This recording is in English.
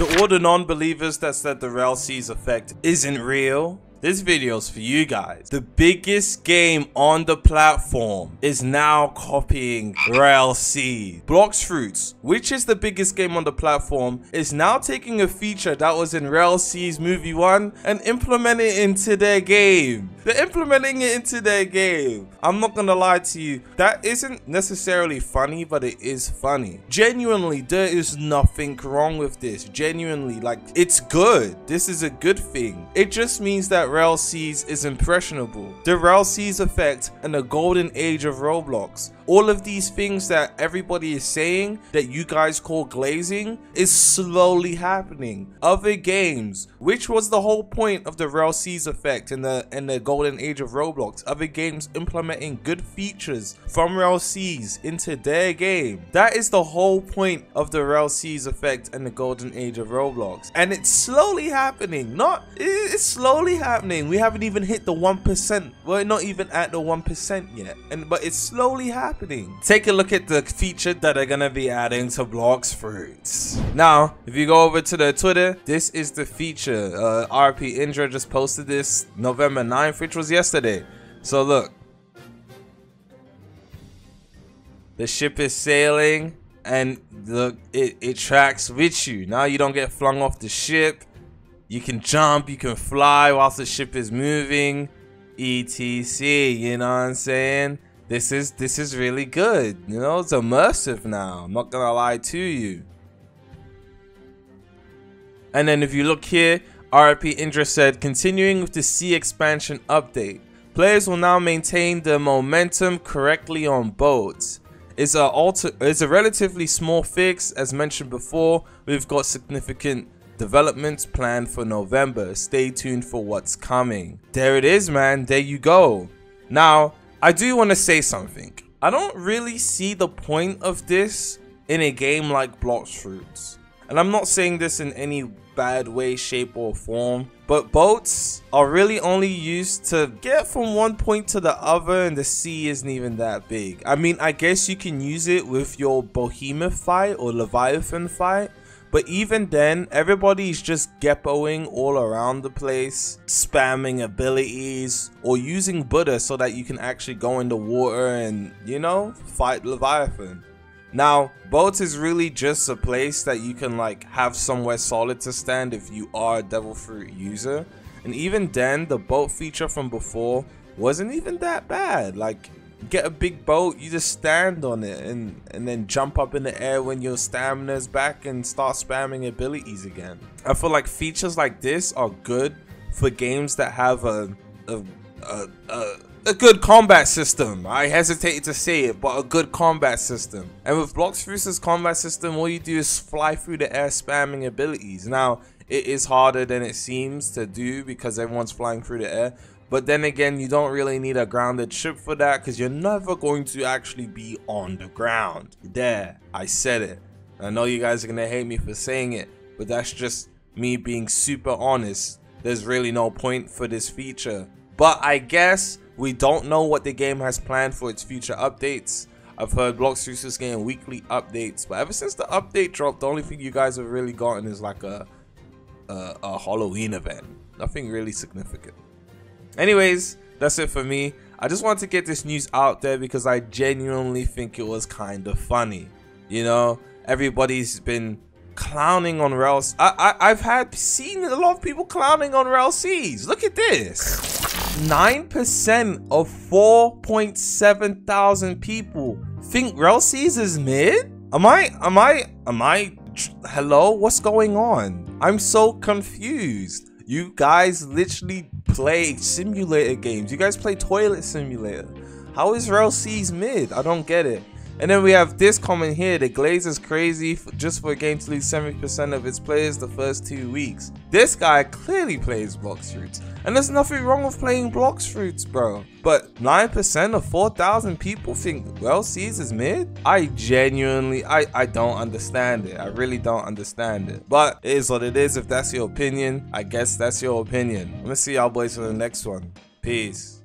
To all the non-believers that said the Rell Seas effect isn't real, this video's for you guys. The biggest game on the platform is now copying Rell Seas. Blox Fruits, which is the biggest game on the platform, is now taking a feature that was in Rell Seas Movie 1 and implementing it into their game. They're implementing it into their game. I'm not gonna lie to you, that isn't necessarily funny, but it is funny. Genuinely, there is nothing wrong with this. Genuinely, like, it's good. This is a good thing. It just means that Rell Seas is impressionable. The Rell Seas effect and the golden age of Roblox. All of these things that everybody is saying that you guys call glazing is slowly happening. Other games, which was the whole point of the Rell Seas effect in the and the golden age of Roblox. Other games implementing good features from Rell Seas into their game. That is the whole point of the Rell Seas effect and the golden age of Roblox. And it's slowly happening. Not it's slowly happening. We haven't even hit the 1%. We're not even at the 1% yet. And but it's slowly happening happening. Take a look at the feature that they're gonna be adding to Blox Fruits. Now, if you go over to their Twitter, this is the feature. Uh, RP Indra just posted this November 9th, which was yesterday. So look. The ship is sailing and look, it, it tracks with you. Now you don't get flung off the ship. You can jump, you can fly whilst the ship is moving. ETC, you know what I'm saying? This is this is really good. You know, it's immersive now. I'm not gonna lie to you. And then if you look here, RP Indra said, continuing with the sea expansion update, players will now maintain the momentum correctly on boats. It's a alter it's a relatively small fix, as mentioned before. We've got significant developments planned for November. Stay tuned for what's coming. There it is, man. There you go. Now, I do want to say something. I don't really see the point of this in a game like Blox Fruits. And I'm not saying this in any bad way, shape, or form. But boats are really only used to get from one point to the other and the sea isn't even that big. I mean, I guess you can use it with your Behemoth fight or Leviathan fight. But even then, everybody's just geppoing all around the place, spamming abilities, or using Buddha so that you can actually go in the water and, you know, fight Leviathan. Now, boats is really just a place that you can like have somewhere solid to stand if you are a Devil Fruit user. And even then, the boat feature from before wasn't even that bad. Like, get a big boat, you just stand on it and, and then jump up in the air when your stamina's back and start spamming abilities again. I feel like features like this are good for games that have a, a, a, a a good combat system. I hesitate to say it, but a good combat system. And with Blox Fruits' combat system, all you do is fly through the air spamming abilities. Now, it is harder than it seems to do because everyone's flying through the air. But then again, you don't really need a grounded ship for that because you're never going to actually be on the ground. There, I said it. I know you guys are going to hate me for saying it, but that's just me being super honest. There's really no point for this feature. But I guess we don't know what the game has planned for its future updates. I've heard Fruits is getting weekly updates, but ever since the update dropped, the only thing you guys have really gotten is like a, a, a Halloween event. Nothing really significant. Anyways, that's it for me. I just wanted to get this news out there because I genuinely think it was kind of funny. You know, everybody's been clowning on Rails. I, I have had seen a lot of people clowning on Rell Seas. Look at this. 9% of 4.7 thousand people think Rell Seas is mid? Am I, am I, am I, hello? What's going on? I'm so confused. You guys literally play simulator games. You guys play Toilet Simulator. How is Rell Seas mid? I don't get it. And then we have this comment here. The Glaze is crazy for, just for a game to lose 70% of its players the first two weeks. This guy clearly plays Blox Fruits. And there's nothing wrong with playing Blox Fruits, bro. But 9% of 4,000 people think well Rell Seas is mid? I genuinely, I, I don't understand it. I really don't understand it. But it is what it is. If that's your opinion, I guess that's your opinion. I'm gonna see y'all boys for the next one. Peace.